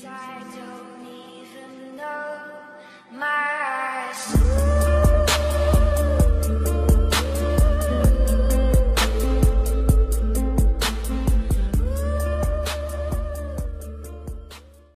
Try to